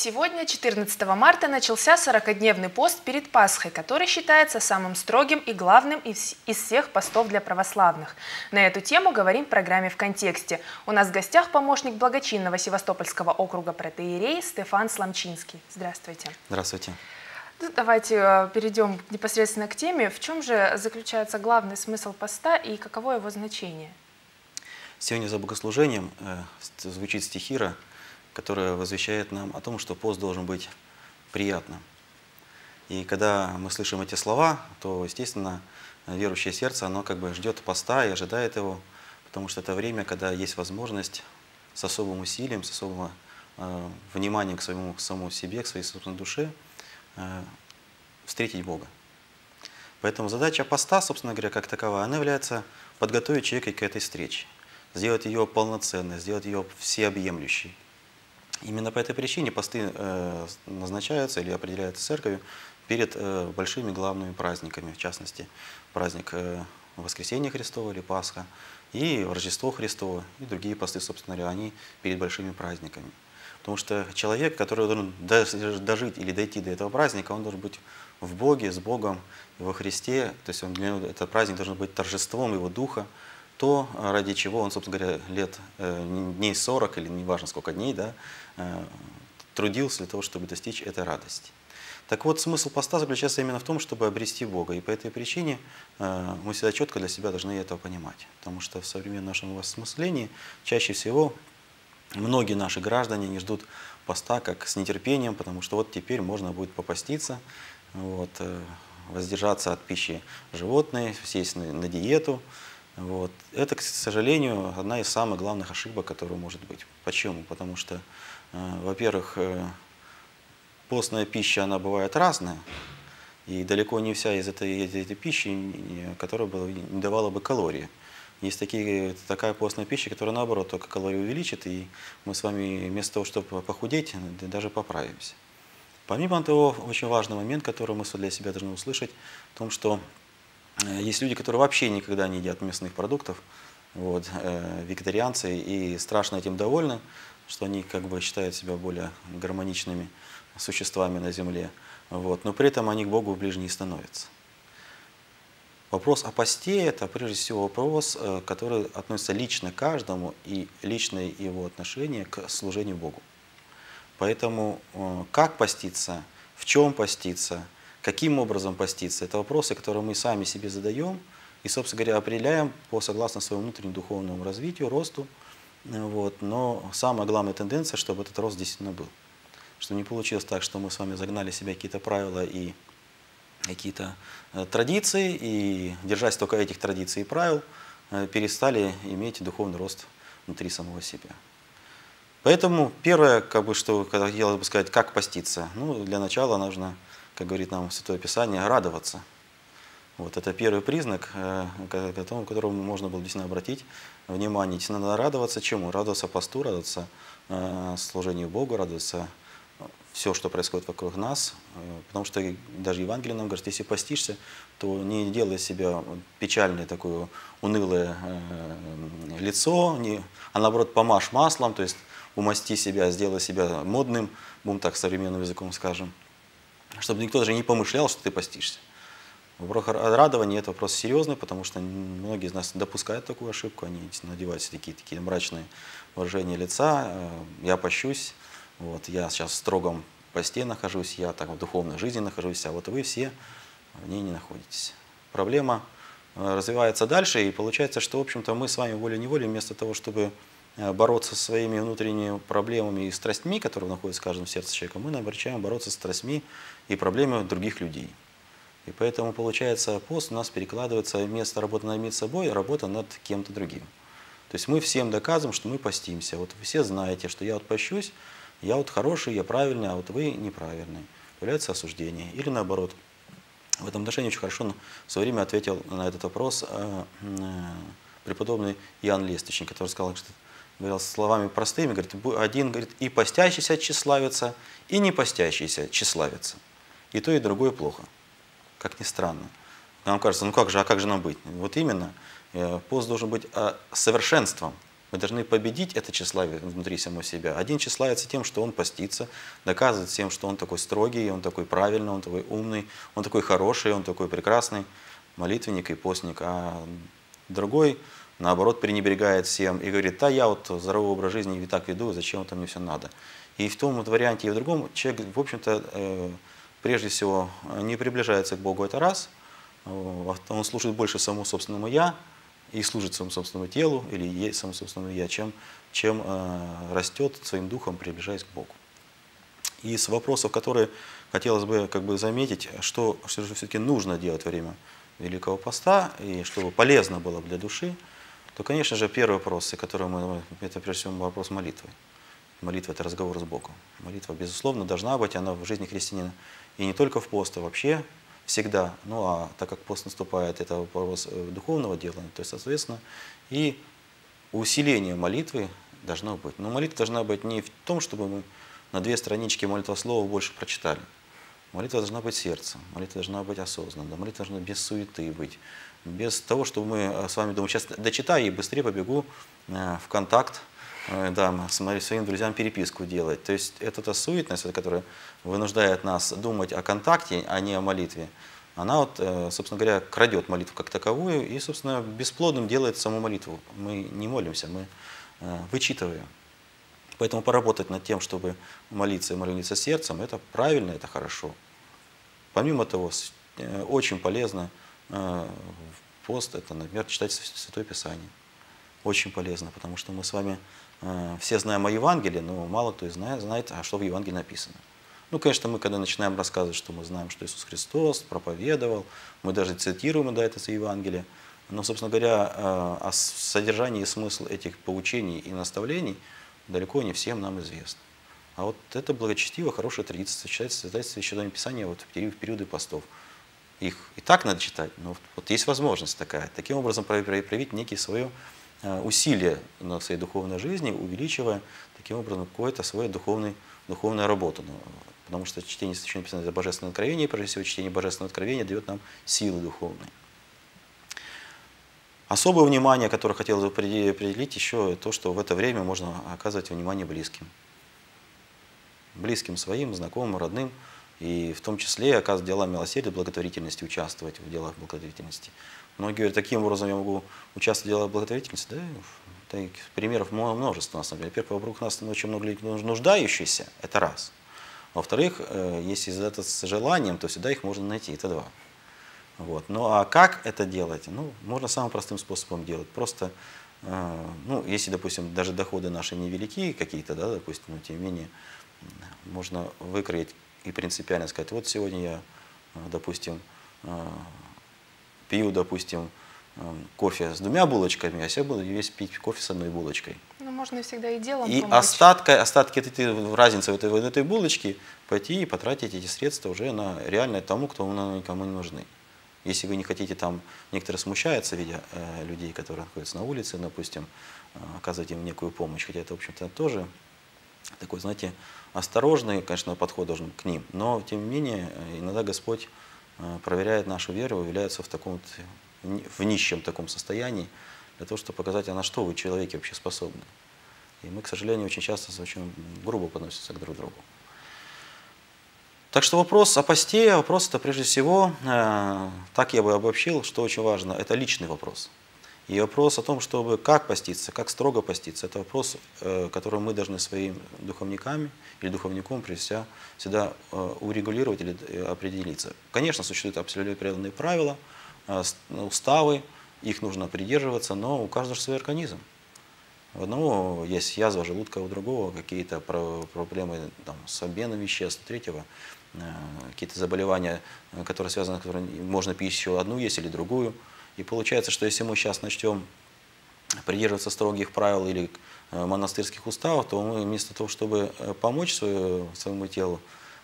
Сегодня, 14 марта, начался 40-дневный пост перед Пасхой, который считается самым строгим и главным из, всех постов для православных. На эту тему говорим в программе «В контексте». У нас в гостях помощник благочинного Севастопольского округа протеерей Стефан Сламчинский. Здравствуйте. Здравствуйте. Ну, давайте э, перейдем непосредственно к теме. В чем же заключается главный смысл поста и каково его значение? Сегодня за богослужением э, звучит стихира – которая возвещает нам о том, что пост должен быть приятным. И когда мы слышим эти слова, то, естественно, верующее сердце, оно как бы ждет поста и ожидает его, потому что это время, когда есть возможность с особым усилием, с особым э, вниманием к своему самому себе, к своей собственной душе э, встретить Бога. Поэтому задача поста, собственно говоря, как таковая, она является подготовить человека к этой встрече, сделать ее полноценной, сделать ее всеобъемлющей. Именно по этой причине посты э, назначаются или определяются церковью перед э, большими главными праздниками, в частности, праздник э, Воскресения Христова или Пасха, и Рождество Христово, и другие посты, собственно говоря, они перед большими праздниками. Потому что человек, который должен дожить или дойти до этого праздника, он должен быть в Боге, с Богом, во Христе. То есть он, для него этот праздник должен быть торжеством Его Духа, то, ради чего он, собственно говоря, лет, э, дней 40 или неважно сколько дней, да, э, трудился для того, чтобы достичь этой радости. Так вот, смысл поста заключается именно в том, чтобы обрести Бога. И по этой причине э, мы всегда четко для себя должны это понимать. Потому что в современном нашем осмыслении чаще всего многие наши граждане не ждут поста как с нетерпением, потому что вот теперь можно будет попаститься, вот, воздержаться от пищи животной, сесть на, на диету, вот. Это, к сожалению, одна из самых главных ошибок, которая может быть. Почему? Потому что, э, во-первых, э, постная пища, она бывает разная, и далеко не вся из этой, из этой пищи, которая бы, не давала бы калории. Есть такие, такая постная пища, которая наоборот только калории увеличит, и мы с вами вместо того, чтобы похудеть, даже поправимся. Помимо того, очень важный момент, который мы для себя должны услышать, в том, что Э, есть люди, которые вообще никогда не едят мясных продуктов, вот, э, вегетарианцы, и страшно этим довольны, что они как бы считают себя более гармоничными существами на земле, вот, но при этом они к Богу ближе не становятся. Вопрос о посте – это прежде всего вопрос, э, который относится лично каждому и личное его отношение к служению Богу. Поэтому как поститься, в чем поститься – Каким образом поститься? Это вопросы, которые мы сами себе задаем и, собственно говоря, определяем по согласно своему внутреннему духовному развитию, росту. Вот. Но самая главная тенденция, чтобы этот рост действительно был. Чтобы не получилось так, что мы с вами загнали себе какие-то правила и какие-то э, традиции, и, держась только этих традиций и правил, э, перестали иметь духовный рост внутри самого себя. Поэтому первое, как бы, что хотелось бы сказать, как поститься. Ну, для начала нужно как говорит нам Святое Писание, радоваться. Вот это первый признак, э, к которому можно было действительно обратить внимание. Действительно, надо радоваться чему? Радоваться посту, радоваться э, служению Богу, радоваться э, все, что происходит вокруг нас. Потому что даже Евангелие нам говорит, если постишься, то не делай себя печальное такое унылое лицо, не, а наоборот помажь маслом, то есть умасти себя, сделай себя модным, будем так современным языком скажем чтобы никто даже не помышлял, что ты постишься. Вопрос радования – это вопрос серьезный, потому что многие из нас допускают такую ошибку, они надевают такие, такие мрачные выражения лица, э, я пощусь, вот, я сейчас в строгом посте нахожусь, я так в духовной жизни нахожусь, а вот вы все в ней не находитесь. Проблема э, развивается дальше, и получается, что, в общем-то, мы с вами волей-неволей, вместо того, чтобы бороться со своими внутренними проблемами и страстьми, которые находятся в каждом сердце человека, мы обращаем бороться с страстьми и проблемами других людей. И поэтому, получается, пост у нас перекладывается вместо работы над собой, работа над кем-то другим. То есть мы всем доказываем, что мы постимся. Вот вы все знаете, что я вот пощусь, я вот хороший, я правильный, а вот вы неправильный. Появляется осуждение. Или наоборот. В этом отношении очень хорошо в свое время ответил на этот вопрос э, э, преподобный Иоанн Лесточник, который сказал, что говорил словами простыми, говорит, один говорит, и постящийся тщеславится, и не постящийся тщеславится. И то, и другое плохо. Как ни странно. Нам кажется, ну как же, а как же нам быть? Вот именно, э, пост должен быть совершенством, Мы должны победить это тщеславие внутри самого себя. Один тщеславится тем, что он постится, доказывает всем, что он такой строгий, он такой правильный, он такой умный, он такой хороший, он такой прекрасный молитвенник и постник. А другой, наоборот, пренебрегает всем и говорит, да, я вот здоровый образ жизни и так веду, зачем это мне все надо. И в том вот варианте и в другом человек, в общем-то, э, прежде всего не приближается к Богу, это раз. Он служит больше самому собственному «я», и служит своему собственному телу или есть своему собственному я, чем, чем э, растет своим духом, приближаясь к Богу. И с вопросов, которые хотелось бы как бы заметить, что, что же все-таки нужно делать во время Великого Поста, и чтобы полезно было для души, то, конечно же, первый вопрос, который мы, это прежде всего вопрос молитвы. Молитва – это разговор с Богом. Молитва, безусловно, должна быть, она в жизни христианина. И не только в пост, а вообще всегда. Ну а так как пост наступает, это вопрос э, духовного делания, то есть, соответственно, и усиление молитвы должно быть. Но молитва должна быть не в том, чтобы мы на две странички молитвослова больше прочитали. Молитва должна быть сердцем, молитва должна быть осознанной, молитва должна без суеты быть, без того, чтобы мы э, с вами думаем, сейчас дочитаю и быстрее побегу э, в контакт, да, с своим друзьям переписку делать. То есть это та суетность, которая вынуждает нас думать о контакте, а не о молитве. Она, вот, э, собственно говоря, крадет молитву как таковую и, собственно, бесплодным делает саму молитву. Мы не молимся, мы э, вычитываем. Поэтому поработать над тем, чтобы молиться и молиться сердцем, это правильно, это хорошо. Помимо того, э, очень полезно пост, это, например, читать Святое Писание. Очень полезно, потому что мы с вами Э, все знаем о Евангелии, но мало кто знает, знает, а что в Евангелии написано. Ну, конечно, мы когда начинаем рассказывать, что мы знаем, что Иисус Христос проповедовал, мы даже цитируем да, это Евангелие, но, собственно говоря, э, о содержании и смысл этих поучений и наставлений далеко не всем нам известно. А вот это благочестиво, хорошая традиция, читать Священное Писание вот в периоды постов. Их и так надо читать, но вот есть возможность такая. Таким образом проявить некий свое Э, усилия на своей духовной жизни, увеличивая таким образом какую-то свою духовную, духовную работу. Ну, потому что чтение Священного Писания – это Божественное Откровение, прежде всего чтение Божественного Откровения дает нам силы духовные. Особое внимание, которое хотелось бы определить, еще то, что в это время можно оказывать внимание близким. Близким своим, знакомым, родным, и в том числе оказывать дела милосердия, благотворительности, участвовать в делах благотворительности. Многие говорят, таким образом я могу участвовать в делах благотворительности. Да, таких примеров множество, на самом деле. Во-первых, вокруг нас очень много людей нуждающихся, это раз. Во-вторых, э, если это с желанием, то всегда их можно найти, это два. Вот. Ну а как это делать? Ну, можно самым простым способом делать. Просто, э, ну, если, допустим, даже доходы наши невелики какие-то, да, допустим, но тем не менее, можно выкроить и принципиально сказать, вот сегодня я, э, допустим, пью, допустим, эм, кофе с двумя булочками, а сегодня буду весь пить кофе с одной булочкой. Ну, можно всегда и делом И помочь. остатка, остатки этой, разницы в этой, в этой булочке пойти и потратить эти средства уже на реально тому, кто никому не нужны. Если вы не хотите там, некоторые смущаются, видя э, людей, которые находятся на улице, допустим, э, оказывать им некую помощь, хотя это, в общем-то, тоже такой, знаете, осторожный, конечно, подход должен к ним, но, тем не менее, иногда Господь Э, проверяет нашу веру, является в таком в нищем таком состоянии, для того, чтобы показать, а на что вы, человеки, вообще способны. И мы, к сожалению, очень часто очень грубо подносимся к друг другу. Так что вопрос о посте, вопрос это прежде всего, э, так я бы обобщил, что очень важно, это личный вопрос. И вопрос о том, чтобы как поститься, как строго поститься, это вопрос, э, который мы должны своим духовниками или духовником всего всегда э, урегулировать или э, определиться. Конечно, существуют определенные правила, уставы, их нужно придерживаться, но у каждого свой организм. У одного есть язва желудка, у другого какие-то проблемы там, с обменом веществ, у третьего какие-то заболевания, которые связаны, которые можно пищу одну есть или другую. И получается, что если мы сейчас начнем придерживаться строгих правил или э, монастырских уставов, то мы вместо того, чтобы э, помочь свое, своему телу,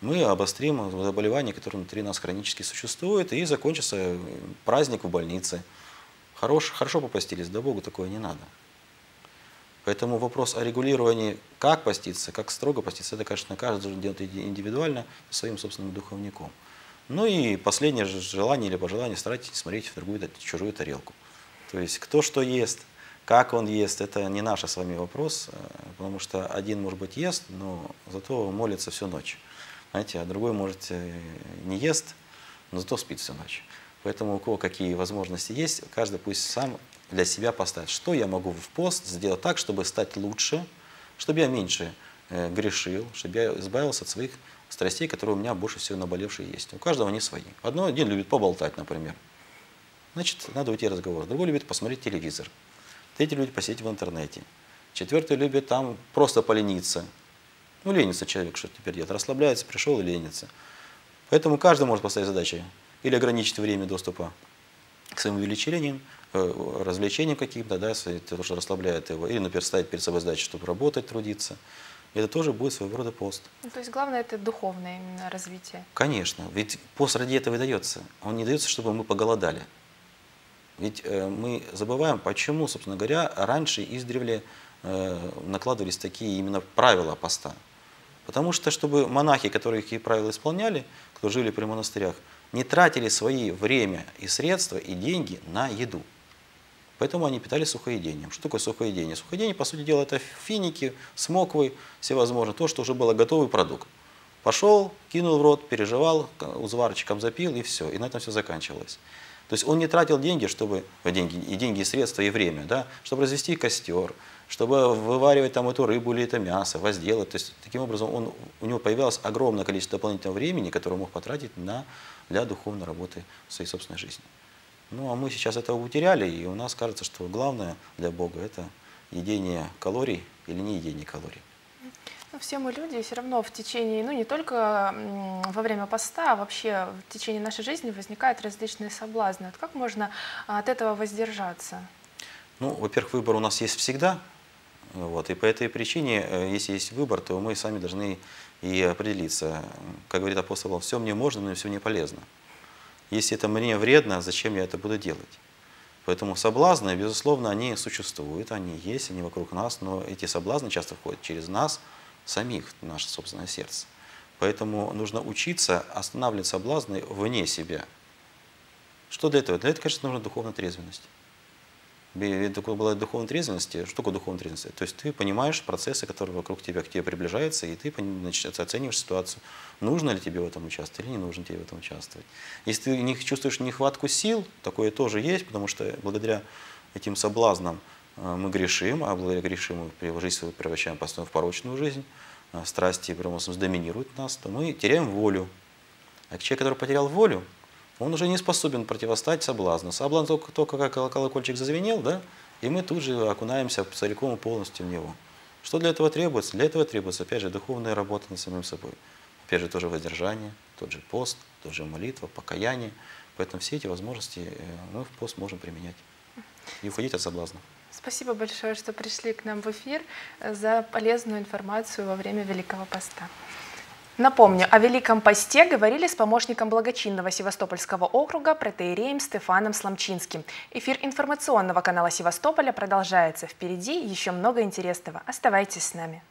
мы обострим заболевание, которое внутри нас хронически существует, и закончится э, праздник в больнице. Хорош, хорошо попастились, да Богу такое не надо. Поэтому вопрос о регулировании, как поститься, как строго поститься, это, конечно, каждый должен делать индивидуально своим собственным духовником. Ну и последнее желание или пожелание, старайтесь смотреть в другую чужую тарелку. То есть кто что ест, Как он ест, это не наш с вами вопрос, э, потому что один, может быть, ест, но зато молится всю ночь. Знаете, а другой, может, э, не ест, но зато спит всю ночь. Поэтому у кого какие возможности есть, каждый пусть сам для себя поставит, что я могу в пост сделать так, чтобы стать лучше, чтобы я меньше грешил, чтобы я избавился от своих страстей, которые у меня больше всего наболевшие есть. У каждого они свои. Одно, один любит поболтать, например. Значит, надо уйти разговор. Другой любит посмотреть телевизор. Третий любит посидеть в интернете. Четвертый любит там просто полениться. Ну, ленится человек, что теперь делает. Расслабляется, пришел и ленится. Поэтому каждый может поставить задачи. Или ограничить время доступа к своим увеличениям, э, развлечениям каким-то, да, то, что расслабляет его. Или, например, ставить перед собой задачу, чтобы работать, трудиться. Это тоже будет своего рода пост. Ну, то есть главное это духовное именно развитие. Конечно. Ведь пост ради этого и дается. Он не дается, чтобы мы поголодали. Ведь э, мы забываем, почему, собственно говоря, раньше издревле э, накладывались такие именно правила поста. Потому что, чтобы монахи, которые такие правила исполняли, кто жили при монастырях, не тратили свои время и средства и деньги на еду. Поэтому они питались сухоедением. Что такое сухоедение? Сухоедение, по сути дела, это финики, смоквы, всевозможные, то, что уже было готовый продукт. Пошел, кинул в рот, переживал, узварчиком запил и все. И на этом все заканчивалось. То есть он не тратил деньги, чтобы, деньги, и деньги, и средства, и время, да, чтобы развести костер, чтобы вываривать там эту рыбу или это мясо, возделать. То есть таким образом он, у него появилось огромное количество дополнительного времени, которое он мог потратить на, для духовной работы в своей собственной жизни. Ну а мы сейчас это утеряли, и у нас кажется, что главное для Бога это едение калорий или не едение калорий. Ну, все мы люди, и все равно в течение, ну не только во время поста, а вообще в течение нашей жизни возникают различные соблазны. Вот как можно а, от этого воздержаться? Ну, во-первых, выбор у нас есть всегда. Вот, и по этой причине, э, если есть выбор, то мы сами должны и определиться. Как говорит апостол, все мне можно, но все мне полезно. Если это мне вредно, зачем я это буду делать? Поэтому соблазны, безусловно, они существуют, они есть, они вокруг нас, но эти соблазны часто входят через нас самих, наше собственное сердце. Поэтому нужно учиться останавливать соблазны вне себя. Что для этого? Для этого, конечно, нужна духовная трезвенность была духовной трезвенности. Что такое духовная трезвенность? То есть ты понимаешь процессы, которые вокруг тебя к тебе приближаются, и ты значит, оцениваешь ситуацию, нужно ли тебе в этом участвовать или не нужно тебе в этом участвовать. Если ты не чувствуешь нехватку сил, такое тоже есть, потому что благодаря этим соблазнам э, мы грешим, а благодаря грешим мы жизнь свою превращаем постоянно в порочную жизнь, э, страсти прямо доминируют нас, то мы теряем волю. А человек, который потерял волю, он уже не способен противостать соблазну. Соблазн только, только как колокольчик зазвенел, да, и мы тут же окунаемся целиком и полностью в него. Что для этого требуется? Для этого требуется, опять же, духовная работа над самим собой. Опять же, тоже воздержание, тот же пост, тот же молитва, покаяние. Поэтому все эти возможности э, мы в пост можем применять и уходить от соблазна. Спасибо большое, что пришли к нам в эфир э, за полезную информацию во время Великого Поста. Напомню, о Великом Посте говорили с помощником благочинного Севастопольского округа протеереем Стефаном Сламчинским. Эфир информационного канала Севастополя продолжается. Впереди еще много интересного. Оставайтесь с нами.